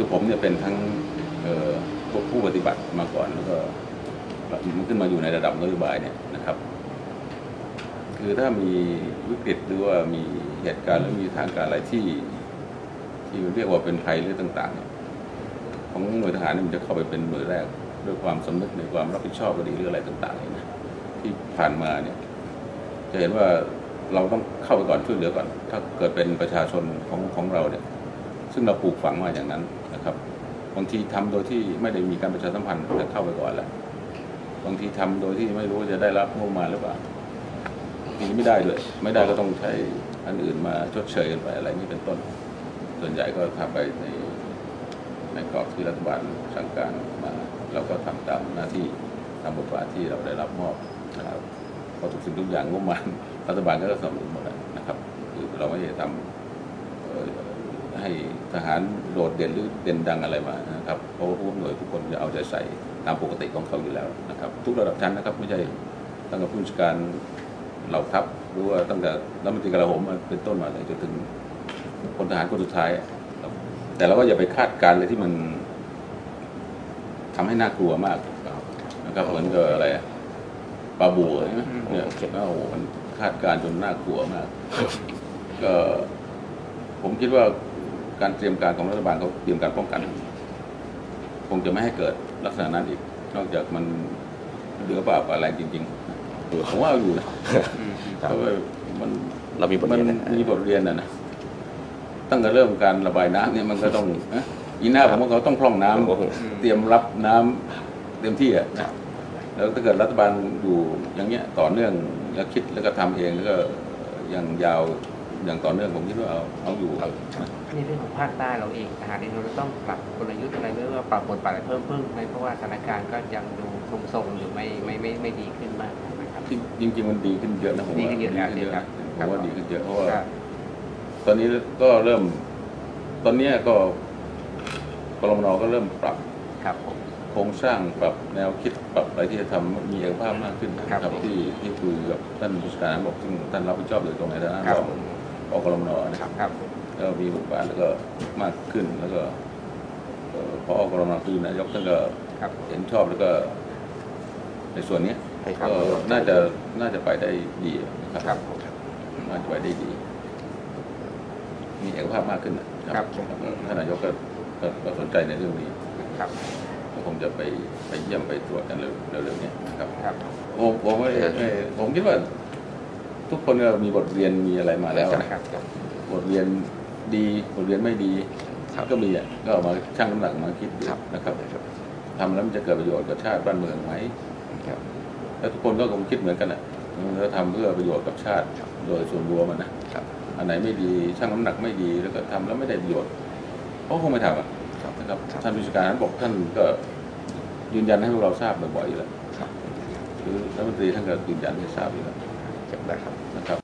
คือผมเนี่ยเป็นทั้งผู้ปฏิบัติมาก่อนแล้วก็มันขึ้นมาอยู่ในระดับนโยบายเนี่ยนะครับ คือถ้ามีวิกฤตหรือว่ามีเหตุการณ์หรือมีทางการอะไรที่ ที่เรียกว่าเป็นภัยหรือต่างๆเนี่ยของหน่วยทหารนี่มันจะเข้าไปเป็นหน่วยแรกด้วยความสำนึกในความรับผิดชอบก็ดีหรืออะไรต่างๆเนี่ยนะที่ผ่านมาเนี่ย จะเห็นว่าเราต้องเข้าไปก่อนช่วยเหลือก่อน ถ้าเกิดเป็นประชาชนของของเราเนี่ย ซึ่งเราปลูกฝังมาอย่างนั้นนะครับบางทีทำโดยที่ไม่ได้มีการประชาสัมพันธ์แต่เข้าไปก่อนแล้วบางทีทำโดยที่ไม่รู้ว่าจะได้รับงบมาหรือเปล่าบางทีไม่ได้ด้วยไม่ได้ก็ต้องใช้อันอื่นมาชดเชยกันไปอะไรนี่เป็นต้น ส่วนใหญ่ก็ทำไปในในกรอบที่รัฐบาลสั่งการมาเราก็ทำตามหน้าที่ตามบทบาทที่เราได้รับมอบนะครับเพราะทุกสิ่งทุกอย่างงบมารัฐบาลก็สนับสนุนหมดนะครับ คือเราไม่ได้ทำ ให้ทหารโดดเด่นหรือเด่นดังอะไรมานะครับเพราะว่าผู้หน่วยทุกคนจะเอาใจใส่ตามปกติของเขาอยู่แล้วนะครับ ทุกระดับชั้นนะครับไม่ใช่ตั้งแต่ผู้จัดการเหล่าทัพหรือว่าตั้งแต่รัฐมนตรีกลาโหมมาเป็นต้นมาเลยจนถึงพลทหารคนสุดท้ายอะครับแต่เราก็อย่าไปคาดการณ์เลยที่มันทำให้น่ากลัวมากนะครับเหมือนกับอะไรอะปลาบูใช่ไหมเนี่ยโอ้โหมันคาดการณ์จนน่ากลัวมาก ก็ผมคิดว่า การเตรียมการของรัฐบาลเขาเตรียมการป้องกัน คงจะไม่ให้เกิดลักษณะนั้นอีก นอกจากมันเหลือเปล่าปลาแรงจริงๆผมว่าเอาอยู่นะเพราะว่ามันเรามีบทมัเรีนยนนะมีบทเรียนนะนะตั้งแต่เริ่มการระบายน้ำเนี่ยมันก็ต้องนะอีหน้าผมว่าเขาต้องพร่องน้ำโอ้โหเตรียมรับน้ำเต็มที่อะนะแล้วถ้าเกิดรัฐบาลอยู่อย่างเงี้ยต่อเนื่องแล้วคิดแล้วก็ทำเองแล้วก็อย่างยาว อย่างต่อเนื่องผมคิดว่าเอาเอาอยู่นะในเรื่องของภาคใต้เราเองทหารเองเราต้องปรับกลยุทธ์อะไรหรือว่าปรับบทบาทอะไรเพิ่มเพิ่มไหมเพราะว่าสถานการณ์ก็ยังดูทรงๆอยู่ไม่ไม่ไม่ไม่ดีขึ้นมากนะครับ จริงจริงๆมันดีขึ้นเยอะนะผมดีว่าขึ้นเยอะดีขึ้นเยอะครับ ผมว่าดีขึ้นเยอะเพราะว่า ครับ ตอนนี้ก็เริ่ม ตอนเนี้ยก็กรมนก็เริ่มปรับครับผม โครงสร้างปรับแนวคิดปรับอะไรที่จะทำมีเอกภาพมากขึ้นนะคครัรับบที่ที่คุยกับท่านผู้จัดการบอกซึ่งท่านรับผิดชอบโดยตรงในฐานะครับ รอง อกรมนนะครับครับก็มีบทบาทแล้วก็มากขึ้นแล้วก็เอ่อพออกรมนคือนายกท่านก็ครับเห็นชอบแล้วก็ ในส่วนเนี้ยให้ครับก็น่าจะน่าจะไปได้ดีนะคครัรับบผมน่าจะไปได้ดี มีเอกภาพมากขึ้นนะครับท่านนายกก็ก็ก็สนใจในเรื่องนี้ครับก็คงจะไปไปเยี่ยมไปตรวจกันเร็วเร็วๆเนี้นะครับครับผมผมไม่ไม่ผมคิดว่า ทุกคนก็มีบทเรียนมีอะไรมาแล้วนะครับ บทเรียนดีบทเรียนไม่ดีครับก็มีอะก็เอามาชั่งน้ำหนักมาคิดดูครับนะครับทำแล้วมันจะเกิดประโยชน์กับชาติบ้านเมืองไหมครับแล้วทุกคนก็คงคิดเหมือนกันอะเราทำเพื่อประโยชน์กับชาติโดยส่วนรวมอะนะครับอันไหนไม่ดีชั่งน้ำหนักไม่ดีแล้วก็ทำแล้วไม่ได้ประโยชน์เขาคงไม่ทำอะครับนะครับครับท่านผู้จัดการนั้นบอกท่านก็ยืนยันให้พวกเราทราบบ่อยๆอยู่แล้วครับคือรัฐมนตรีท่านก็ยืนยันให้ทราบอยู่แล้ว เก็บได้ครับนะครับ